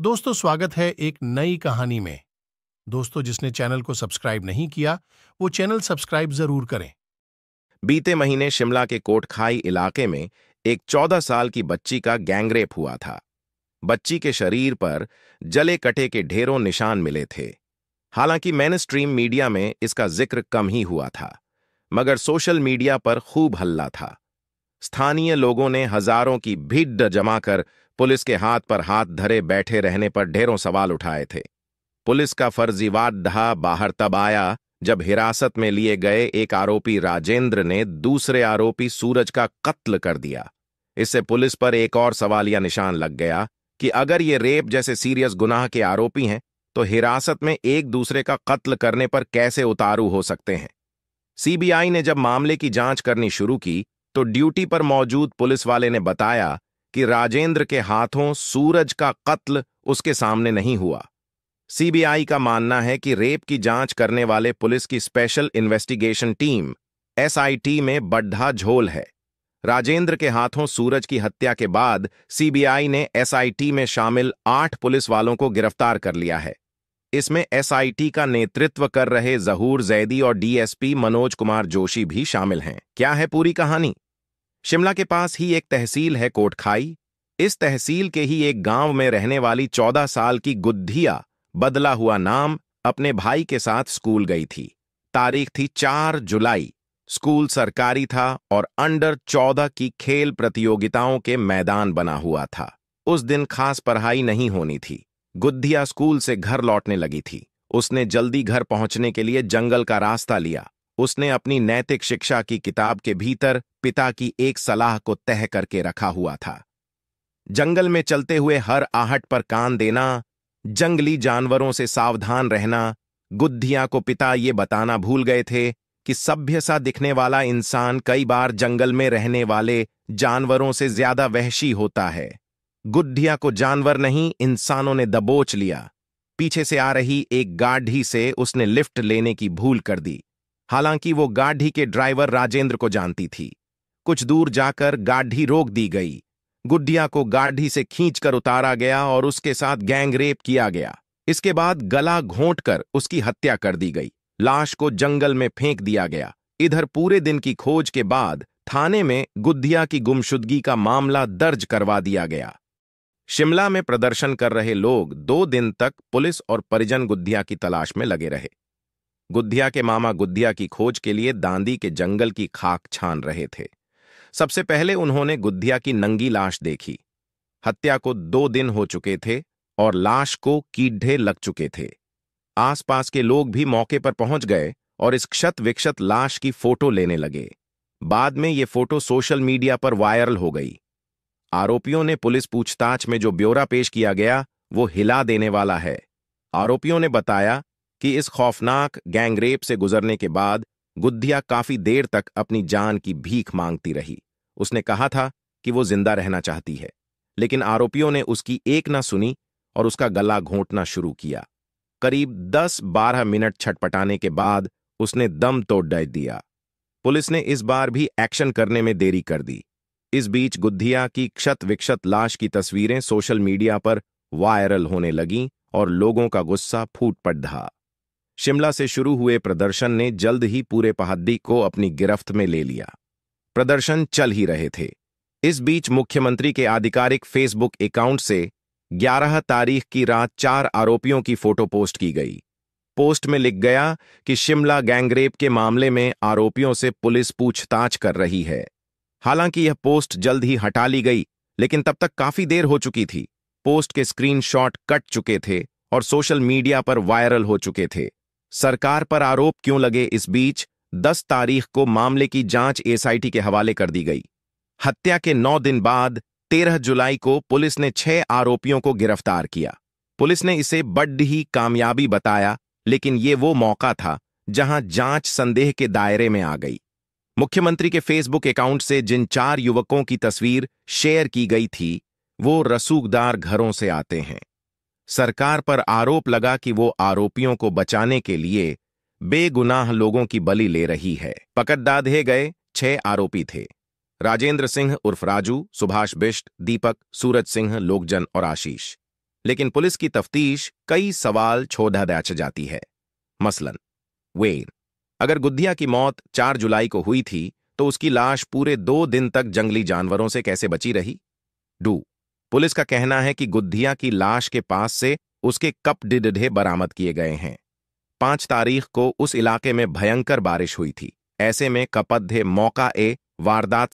दोस्तों, स्वागत है एक नई कहानी में। दोस्तों, जिसने चैनल को सब्सक्राइब नहीं किया, वो चैनल सब्सक्राइब ज़रूर करें। बीते महीने शिमला के कोटखाई इलाके में एक चौदह साल की बच्ची का गैंगरेप हुआ था। बच्ची के शरीर पर जले कटे के ढेरों निशान मिले थे। हालाँकि मैन स्ट्रीम मीडिया में इसका ज़िक्र कम ही हुआ था, मगर सोशल मीडिया पर खूब हल्ला था। स्थानीय लोगों ने हज़ारों की भीड़ जमाकर पुलिस के हाथ पर हाथ धरे बैठे रहने पर ढेरों सवाल उठाए थे। पुलिस का फर्जीवाद दहा बाहर तब आया जब हिरासत में लिए गए एक आरोपी राजेंद्र ने दूसरे आरोपी सूरज का कत्ल कर दिया। इससे पुलिस पर एक और सवाल या निशान लग गया कि अगर ये रेप जैसे सीरियस गुनाह के आरोपी हैं तो हिरासत में एक दूसरे का कत्ल करने पर कैसे उतारू हो सकते हैं? सीबीआई ने जब मामले की जाँच करनी शुरू की तो ड्यूटी पर मौजूद पुलिस वाले ने बताया कि राजेंद्र के हाथों सूरज का कत्ल उसके सामने नहीं हुआ। सीबीआई का मानना है कि रेप की जाँच करने वाले पुलिस की स्पेशल इन्वेस्टिगेशन टीम, एसआईटी में बड्ढा झोल है। राजेंद्र के हाथों सूरज की हत्या के बाद सीबीआई ने एसआईटी में शामिल आठ पुलिस वालों को गिरफ़्तार कर लिया है। इसमें एसआईटी का नेतृत्व कर रहे जहूर जैदी और डीएसपी मनोज कुमार जोशी भी शामिल हैं। क्या है पूरी कहानी? शिमला के पास ही एक तहसील है कोटखाई। इस तहसील के ही एक गाँव में रहने वाली चौदह साल की गुद्धिया, बदला हुआ नाम, अपने भाई के साथ स्कूल गई थी। तारीख थी चार जुलाई। स्कूल सरकारी था और अंडर चौदह की खेल प्रतियोगिताओं के मैदान बना हुआ था। उस दिन खास पढ़ाई नहीं होनी थी। गुद्धिया स्कूल से घर लौटने लगी थी। उसने जल्दी घर पहुँचने के लिए जंगल का रास्ता लिया। उसने अपनी नैतिक शिक्षा की किताब के भीतर पिता की एक सलाह को तह करके रखा हुआ था। जंगल में चलते हुए हर आहट पर कान देना, जंगली जानवरों से सावधान रहना, गुद्धिया को पिता ये बताना भूल गए थे कि सभ्य सा दिखने वाला इंसान कई बार जंगल में रहने वाले जानवरों से ज़्यादा वहशी होता है। गुद्धिया को जानवर नहीं, इंसानों ने दबोच लिया। पीछे से आ रही एक गाढ़ी से उसने लिफ्ट लेने की भूल कर दी। हालाँकि वो गाढ़ी के ड्राइवर राजेंद्र को जानती थी। कुछ दूर जाकर गाढ़ी रोक दी गई। गुड्डिया को गाढ़ी से खींचकर उतारा गया और उसके साथ गैंग रेप किया गया। इसके बाद गला घोंट कर उसकी हत्या कर दी गई। लाश को जंगल में फेंक दिया गया। इधर पूरे दिन की खोज के बाद थाने में गुद्धिया की गुमशुदगी का मामला दर्ज करवा दिया गया। शिमला में प्रदर्शन कर रहे लोग दो दिन तक पुलिस और परिजन गुद्धिया की तलाश में लगे रहे। गुद्धिया के मामा गुद्धिया की खोज के लिए दांदी के जंगल की खाक छान रहे थे। सबसे पहले उन्होंने गुद्धिया की नंगी लाश देखी। हत्या को दो दिन हो चुके थे और लाश को कीढ़े लग चुके थे। आसपास के लोग भी मौके पर पहुँच गए और इस क्षत विक्षत लाश की फ़ोटो लेने लगे। बाद में ये फ़ोटो सोशल मीडिया पर वायरल हो गई। आरोपियों ने पुलिस पूछताछ में जो ब्यौरा पेश किया गया, वो हिला देने वाला है। आरोपियों ने बताया कि इस खौफनाक गैंगरेप से गुजरने के बाद गुद्धिया काफ़ी देर तक अपनी जान की भीख मांगती रही। उसने कहा था कि वो ज़िंदा रहना चाहती है, लेकिन आरोपियों ने उसकी एक ना सुनी और उसका गला घोंटना शुरू किया। करीब दस बारह मिनट छटपटाने के बाद उसने दम तोड़ दे दिया। पुलिस ने इस बार भी एक्शन करने में देरी कर दी। इस बीच गुद्धिया की क्षत विक्षत लाश की तस्वीरें सोशल मीडिया पर वायरल होने लगीं और लोगों का गुस्सा फूट पड़ा शिमला से शुरू हुए प्रदर्शन ने जल्द ही पूरे पहाड़ी को अपनी गिरफ्त में ले लिया। प्रदर्शन चल ही रहे थे। इस बीच मुख्यमंत्री के आधिकारिक फेसबुक अकाउंट से 11 तारीख की रात चार आरोपियों की फ़ोटो पोस्ट की गई। पोस्ट में लिख गया कि शिमला गैंगरेप के मामले में आरोपियों से पुलिस पूछताछ कर रही है। हालाँकि यह पोस्ट जल्द ही हटा ली गई, लेकिन तब तक काफ़ी देर हो चुकी थी। पोस्ट के स्क्रीनशॉट कट चुके थे और सोशल मीडिया पर वायरल हो चुके थे। सरकार पर आरोप क्यों लगे? इस बीच 10 तारीख को मामले की जाँच एसआईटी के हवाले कर दी गई। हत्या के नौ दिन बाद 13 जुलाई को पुलिस ने छह आरोपियों को गिरफ़्तार किया। पुलिस ने इसे बड्ड ही कामयाबी बताया, लेकिन ये वो मौका था जहाँ जाँच संदेह के दायरे में आ गई। मुख्यमंत्री के फेसबुक अकाउंट से जिन चार युवकों की तस्वीर शेयर की गई थी, वो रसूखदार घरों से आते हैं। सरकार पर आरोप लगा कि वो आरोपियों को बचाने के लिए बेगुनाह लोगों की बलि ले रही है। पकड़ दाधे गए, छह आरोपी थे। राजेंद्र सिंह उर्फ़ राजू, सुभाष बिष्ट, दीपक, सूरज सिंह, लोकजन और आशीष। लेकिन पुलिस की तफ्तीश कई सवाल छोड़ा दैच जाती है। मसलन, वेन, अगर गुद्धिया की मौत 4 जुलाई को हुई थी तो उसकी लाश पूरे दो दिन तक जंगली जानवरों से कैसे बची रही? डू पुलिस का कहना है कि गुद्धिया की लाश के पास से उसके कप डिडे बरामद किए गए हैं। पाँच तारीख को उस इलाके में भयंकर बारिश हुई थी। ऐसे में कपद्धे मौका ए वारदात